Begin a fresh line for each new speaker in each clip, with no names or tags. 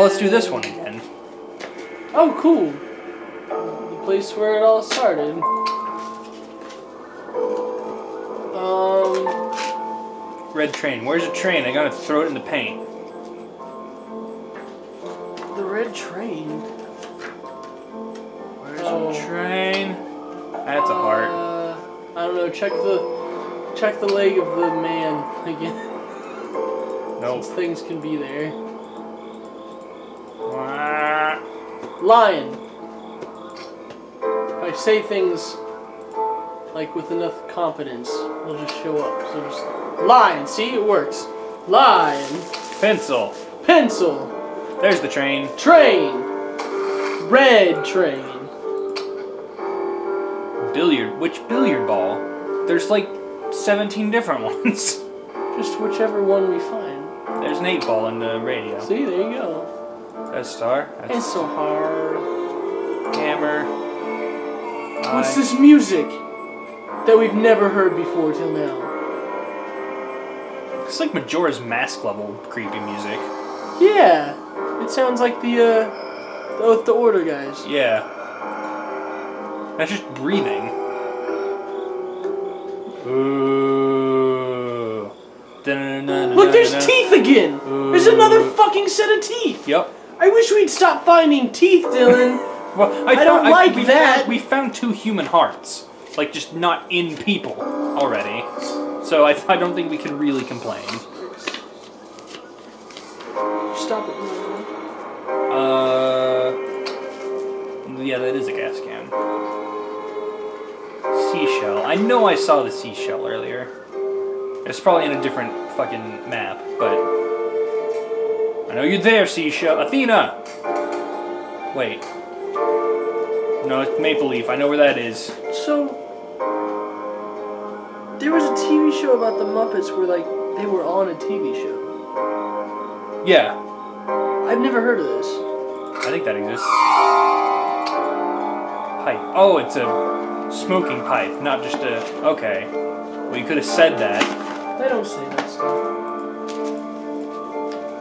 Well, let's do this one again.
Oh, cool. The place where it all started. Um,
Red train. Where's the train? I gotta throw it in the paint.
the red train.
Where's
Oh.
the train? That's a heart.
Uh, I don't know. Check the check the leg of the man again.
Nope.
Since things can be there. Lion. If I say things like with enough confidence, they'll just show up. So just lion. See, it works. Lion.
Pencil.
Pencil.
There's the train.
Train. Red train.
Billiard. Which billiard ball? There's like 17 different ones.
Just whichever one we find.
There's an 8 ball in the radio.
See, there you go.
That's star.
It's
That's
so hard.
hammer.
What's this music that we've never heard before till now?
It's like Majora's Mask level creepy music.
Yeah, it sounds like the uh, the Oath to Order guys.
Yeah. That's just breathing. Ooh.
Look, there's teeth again. There's another fucking set of teeth.
Yep.
I wish we'd stop finding teeth, Dylan.
Well,
I don't
found-
like
we
that.
Found, we found two human hearts, like just not in people already. So I, I don't think we can really complain.
stop it.
Uh, yeah, that is a gas can. Seashell. I know I saw the seashell earlier. It's probably in a different fucking map, but I know you're there, seashell. Athena. Wait. No, it's Maple Leaf. I know where that is.
So there was a TV show about the Muppets where like they were on a TV show.
Yeah,
I've never heard of this.
I think that exists. Pipe. Oh, it's a smoking pipe, not just a. Okay. Well, you could have said that.
They don't say that stuff.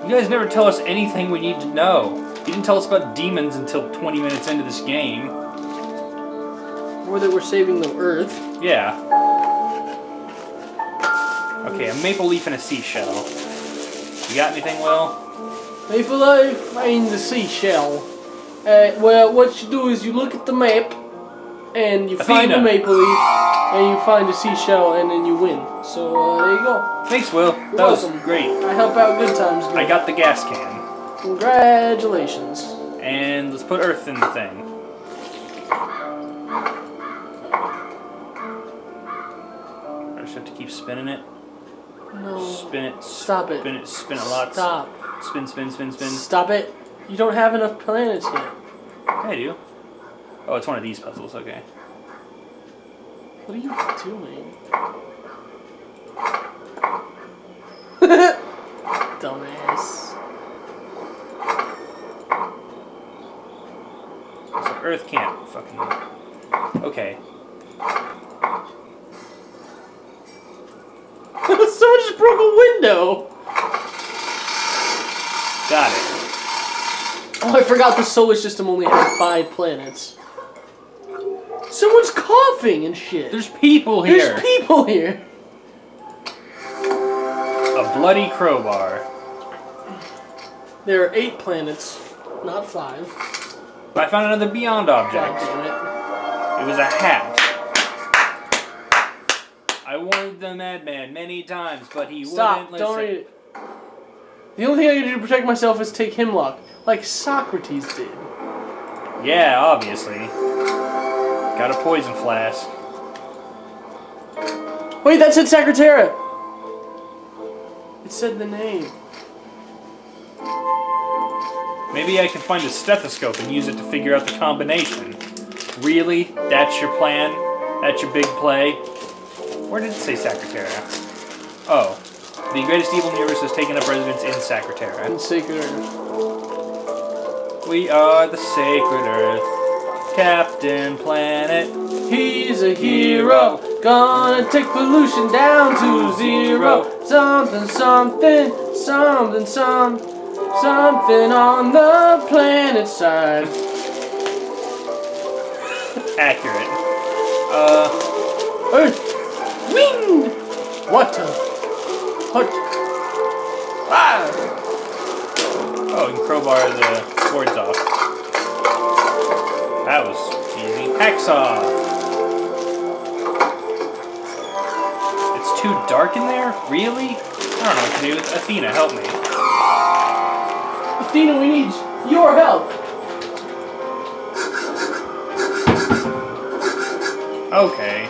You guys never tell us anything we need to know. You didn't tell us about demons until 20 minutes into this game.
Or that we're saving the Earth.
Yeah. Okay, a maple leaf and a seashell. You got anything, Will?
Maple Leaf and the seashell. Uh, well, what you do is you look at the map, and you find the maple leaf, and you find the seashell, and then you win. So uh, there you go.
Thanks, Will. That
You're
was
welcome.
great.
I help out good times. Good.
I got the gas can.
Congratulations.
And let's put earth in the thing. I just have to keep spinning it.
No.
Spin it.
Stop it.
Spin it. Spin it lots.
Stop.
Spin, spin, spin, spin.
Stop it. You don't have enough planets yet.
I do. Oh, it's one of these puzzles. Okay.
What are you doing? Dumbass.
So Earth can't fucking. Okay.
Someone just broke a window.
Got it.
Oh, I forgot the solar system only had five planets. Someone's coughing and shit.
There's people here.
There's people here.
A bloody crowbar.
There are eight planets, not five.
I found another Beyond object.
it.
It was a hat. I warned the madman many times, but he
Stop.
wouldn't listen.
Don't read it. The only thing I can do to protect myself is take hemlock, like Socrates did.
Yeah, obviously. Got a poison flask.
Wait, that said Secretary. It said the name.
Maybe I can find a stethoscope and use it to figure out the combination. Really? That's your plan? That's your big play? Where did it say Sacra Terra? Oh. The greatest evil in the universe has taken up residence in Sacra Terra.
In Sacred Earth.
We are the sacred earth. Captain Planet.
He's a hero, gonna take pollution down to zero. Something, something, something, some. Something on the planet side.
Accurate. Uh,
Earth. Wind. Water. Hot. Fire.
oh, can crowbar the cords off. That was easy. Hacksaw! It's too dark in there? Really? I don't know what to do. Athena, help me.
Athena, we need your help.
Okay.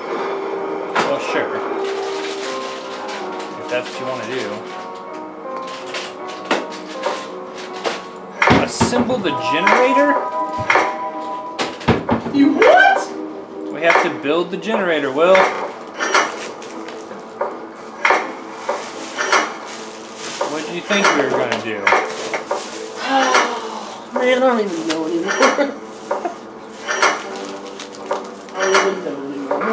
Well, sure. If that's what you want to do. Assemble the generator? We have to build the generator, Will. What did you think we were going to do?
Man, I don't even know anymore. I don't even know anymore.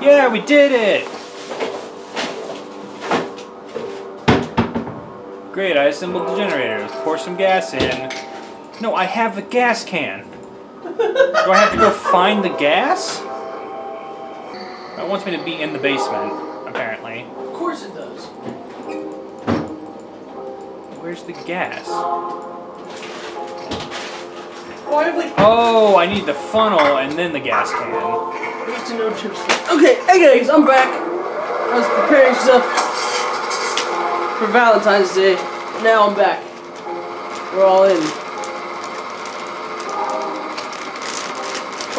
Yeah, we did it! Great, I assembled the generator. Let's pour some gas in. No, I have the gas can. Do I have to go find the gas? It wants me to be in the basement, apparently.
Of course it does.
Where's the gas?
Oh, I have like
Oh, I need the funnel and then the gas can.
Need to know chips. Okay, hey guys, I'm back. I was preparing stuff for Valentine's Day. Now I'm back. We're all in.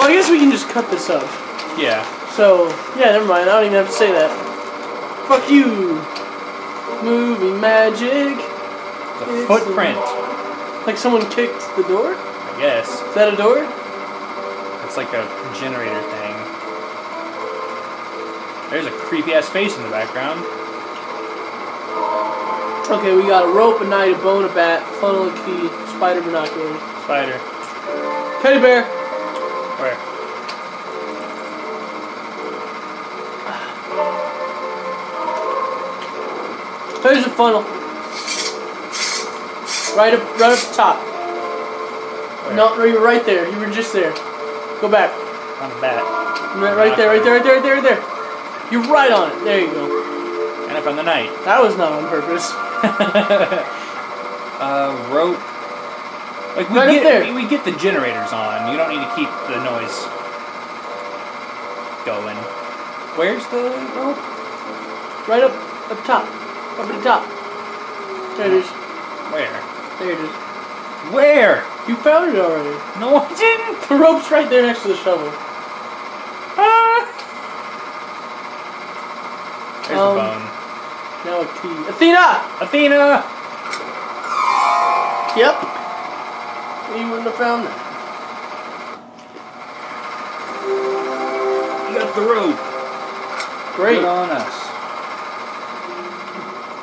Well, I guess we can just cut this up.
Yeah.
So, yeah, never mind. I don't even have to say that. Fuck you. Movie magic.
The
It's
footprint,
Like someone kicked the door?
I guess.
Is that a door?
It's like a generator thing. There's a creepy ass face in the background.
Okay, we got a rope, a knife, a bone, a bat, funnel, a key, spider binoculars.
Spider.
Teddy bear.
Where?
There's a funnel. Right up, right up the top.
Where?
No, no, you were right there. You were just there. Go back.
On the bat.
Right, right there, right there, right there, right there, right there. You're right on it. There you go.
And up on the night.
That was not on purpose.
uh, rope. Like we
Right
get
there.
We, we get the generators on. You don't need to keep the noise going. Where's the rope?
Right up, up top, up at the top. There it is.
Where?
There it is.
Where?
You found it already.
No, I didn't.
The rope's right there next to the shovel.
Ah. There's
Um,
the bone.
Now a key. Athena.
Athena.
Yep. You wouldn't have found that.
You got the rope.
Great.
Good on us.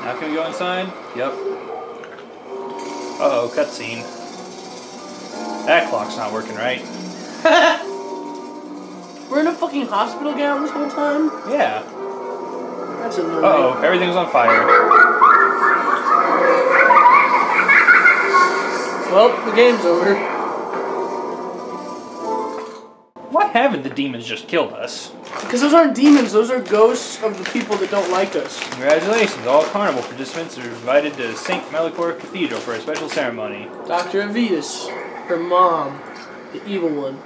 Now can we go inside? Yep. Uh oh, cutscene. That clock's not working right.
We're in a fucking hospital gown this whole time?
Yeah.
That's annoying.
Uh oh, everything's on fire.
Well, the game's over.
Why haven't the demons just killed us?
Because those aren't demons, those are ghosts of the people that don't like us.
Congratulations, all carnival participants are invited to St. Melicor Cathedral for a special ceremony.
Dr. Avitus, her mom, the evil one.